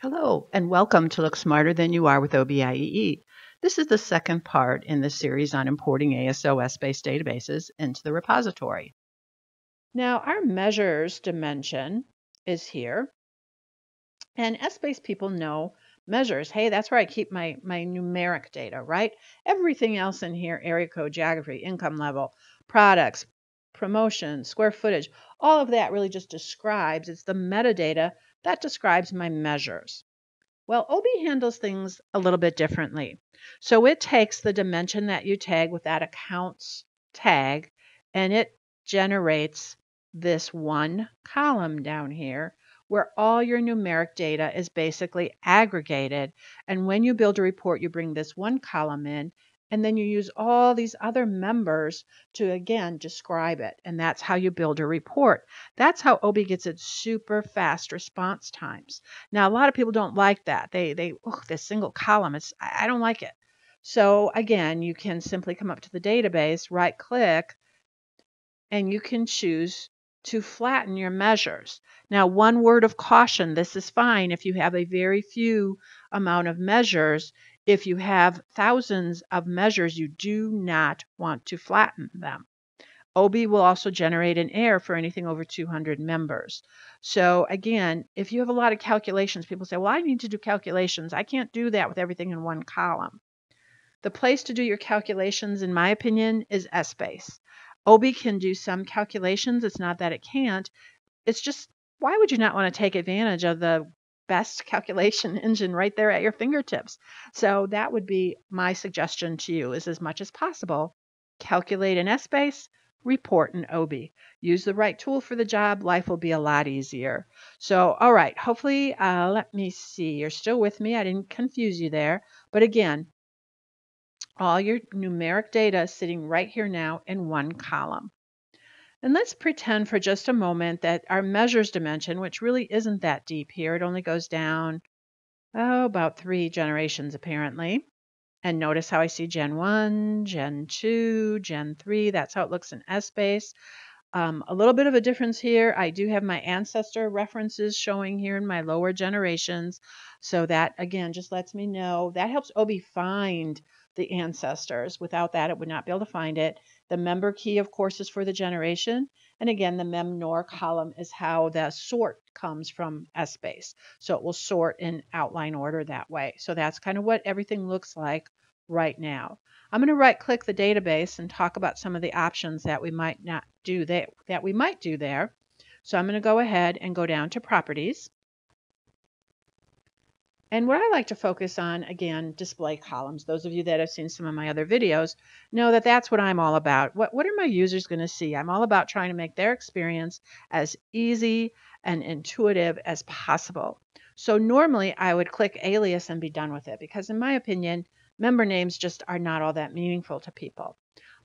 Hello, and welcome to Look Smarter Than You Are with OBIEE. This is the second part in the series on importing ASO Essbase databases into the repository. Now, our measures dimension is here, and Essbase people know measures. Hey, that's where I keep my, my numeric data, right? Everything else in here, area code, geography, income level, products, promotion, square footage, all of that really just describes, it's the metadata that describes my measures. Well, OBI handles things a little bit differently. So it takes the dimension that you tag with that accounts tag and it generates this one column down here where all your numeric data is basically aggregated. And when you build a report, you bring this one column in and then you use all these other members to again describe it. And that's how you build a report. That's how OBI gets its super fast response times. Now, a lot of people don't like that. They, they, oh, this single column, it's, I don't like it. So again, you can simply come up to the database, right click, and you can choose to flatten your measures. Now, one word of caution, this is fine if you have a very few amount of measures. If you have thousands of measures, you do not want to flatten them. OB will also generate an error for anything over 200 members. So again, if you have a lot of calculations, people say, well, I need to do calculations. I can't do that with everything in one column. The place to do your calculations, in my opinion, is Essbase. OBI can do some calculations. It's not that it can't. It's just, why would you not want to take advantage of the best calculation engine right there at your fingertips? So that would be my suggestion to you is as much as possible, calculate in Essbase, report in OBI. Use the right tool for the job. Life will be a lot easier. So, all right, hopefully, uh, let me see. You're still with me. I didn't confuse you there. But again, all your numeric data sitting right here now in one column. And let's pretend for just a moment that our measures dimension, which really isn't that deep here, it only goes down, oh, about three generations apparently. And notice how I see Gen 1, Gen 2, Gen 3. That's how it looks in Essbase. Um, a little bit of a difference here. I do have my ancestor references showing here in my lower generations. So that, again, just lets me know. That helps OBI find the ancestors. Without that, it would not be able to find it. The member key, of course, is for the generation. And again, the memnor column is how the sort comes from Essbase. So it will sort in outline order that way. So that's kind of what everything looks like right now. I'm going to right click the database and talk about some of the options that we might not do that, that we might do there. So I'm going to go ahead and go down to properties. And what I like to focus on, again, display columns. Those of you that have seen some of my other videos know that that's what I'm all about. What, what are my users going to see? I'm all about trying to make their experience as easy and intuitive as possible. So normally I would click alias and be done with it because in my opinion, member names just are not all that meaningful to people.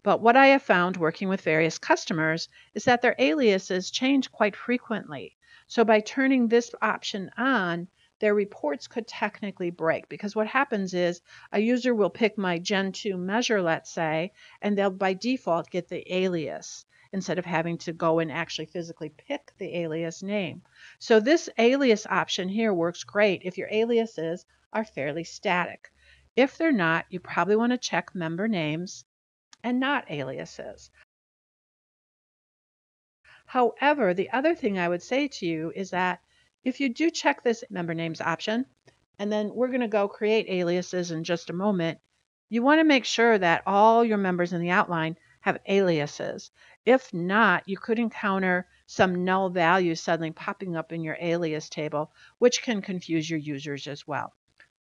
But what I have found working with various customers is that their aliases change quite frequently. So by turning this option on, their reports could technically break because what happens is a user will pick my Gen 2 measure, let's say, and they'll by default get the alias instead of having to go and actually physically pick the alias name. So this alias option here works great if your aliases are fairly static. If they're not, you probably want to check member names and not aliases. However, the other thing I would say to you is that if you do check this member names option, and then we're going to go create aliases in just a moment, you want to make sure that all your members in the outline have aliases. If not, you could encounter some null values suddenly popping up in your alias table, which can confuse your users as well.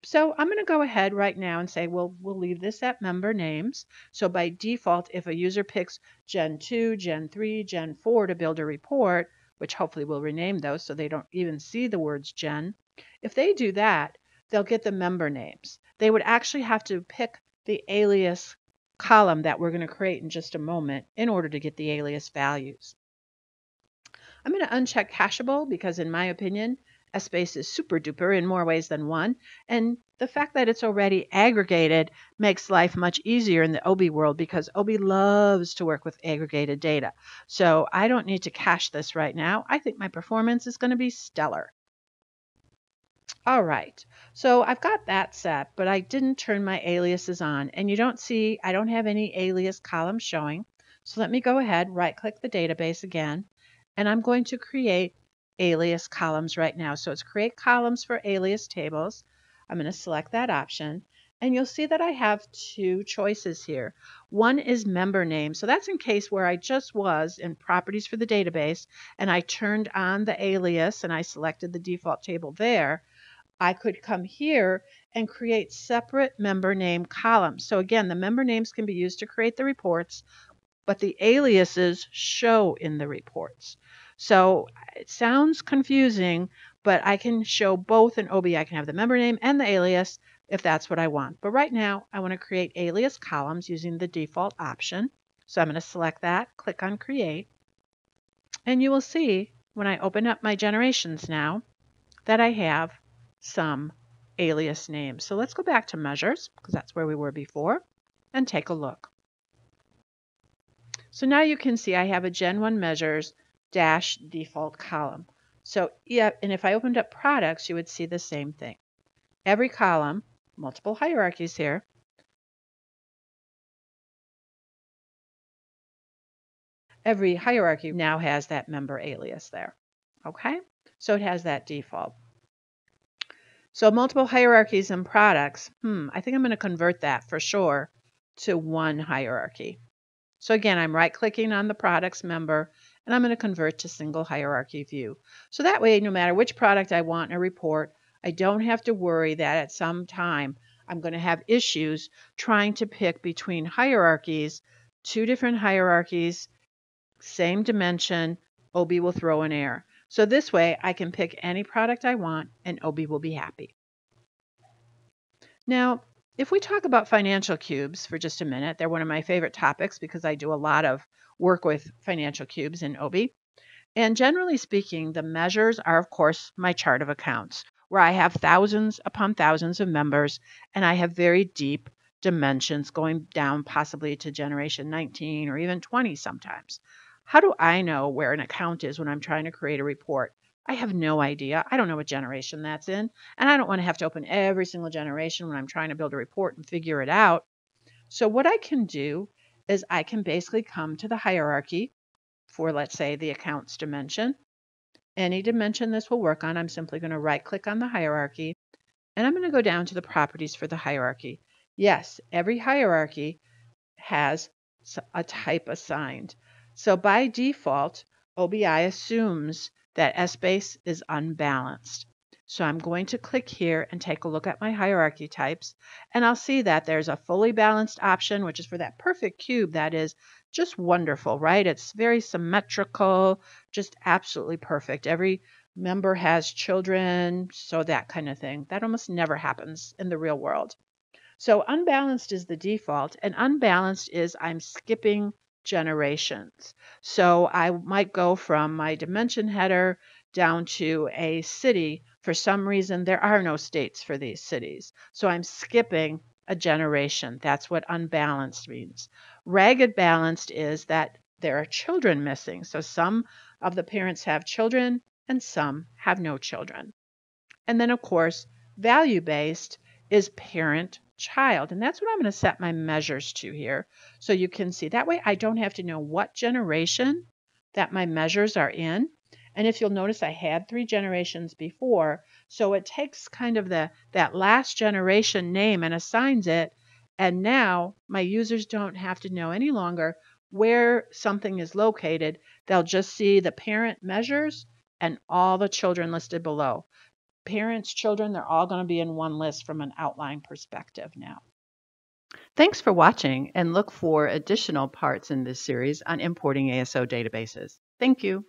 So I'm going to go ahead right now and say, well, we'll leave this at member names. So by default, if a user picks Gen 2, Gen 3, Gen 4 to build a report, which hopefully we'll rename those so they don't even see the words Gen. If they do that, they'll get the member names. They would actually have to pick the alias column that we're going to create in just a moment in order to get the alias values. I'm going to uncheck cacheable because in my opinion, Essbase is super duper in more ways than one. And the fact that it's already aggregated makes life much easier in the OB world because OB loves to work with aggregated data. So I don't need to cache this right now. I think my performance is going to be stellar. All right, so I've got that set, but I didn't turn my aliases on. And you don't see, I don't have any alias columns showing. So let me go ahead, right click the database again, and I'm going to create alias columns right now. So it's create columns for alias tables. I'm going to select that option. And you'll see that I have two choices here. One is member name. So that's in case where I just was in properties for the database and I turned on the alias and I selected the default table there. I could come here and create separate member name columns. So again, the member names can be used to create the reports, but the aliases show in the reports. So it sounds confusing, but I can show both in OB. I can have the member name and the alias if that's what I want. But right now, I want to create alias columns using the default option. So I'm going to select that, click on Create, and you will see when I open up my generations now that I have some alias names. So let's go back to measures, because that's where we were before, and take a look. So now you can see I have a Gen 1 measures dash default column. So yeah, and if I opened up products, you would see the same thing. Every column, multiple hierarchies here, every hierarchy now has that member alias there. Okay, so it has that default. So multiple hierarchies and products, hmm, I think I'm going to convert that for sure to one hierarchy. So again, I'm right clicking on the products member and I'm going to convert to single hierarchy view. So that way, no matter which product I want in a report, I don't have to worry that at some time I'm going to have issues trying to pick between hierarchies, two different hierarchies, same dimension, OB will throw an error. So this way I can pick any product I want and OB will be happy. Now, if we talk about financial cubes for just a minute, they're one of my favorite topics because I do a lot of work with financial cubes in OB. And generally speaking, the measures are, of course, my chart of accounts, where I have thousands upon thousands of members and I have very deep dimensions going down possibly to generation 19 or even 20 sometimes. How do I know where an account is when I'm trying to create a report? I have no idea. I don't know what generation that's in. And I don't want to have to open every single generation when I'm trying to build a report and figure it out. So, what I can do is I can basically come to the hierarchy for, let's say, the accounts dimension. Any dimension this will work on, I'm simply going to right click on the hierarchy and I'm going to go down to the properties for the hierarchy. Yes, every hierarchy has a type assigned. So by default, OBI assumes that Essbase is unbalanced. So I'm going to click here and take a look at my hierarchy types, and I'll see that there's a fully balanced option, which is for that perfect cube that is just wonderful, right? It's very symmetrical, just absolutely perfect. Every member has children, so that kind of thing. That almost never happens in the real world. So unbalanced is the default, and unbalanced is I'm skipping generations. So I might go from my dimension header down to a city. For some reason, there are no states for these cities. So I'm skipping a generation. That's what unbalanced means. Ragged balanced is that there are children missing. So some of the parents have children and some have no children. And then, of course, value based is parent child. And that's what I'm going to set my measures to here. So you can see that way I don't have to know what generation that my measures are in. And if you'll notice, I had three generations before. So it takes kind of the that last generation name and assigns it. And now my users don't have to know any longer where something is located. They'll just see the parent measures and all the children listed below parents, children, they're all going to be in one list from an outline perspective now. Thanks for watching and look for additional parts in this series on importing ASO databases. Thank you.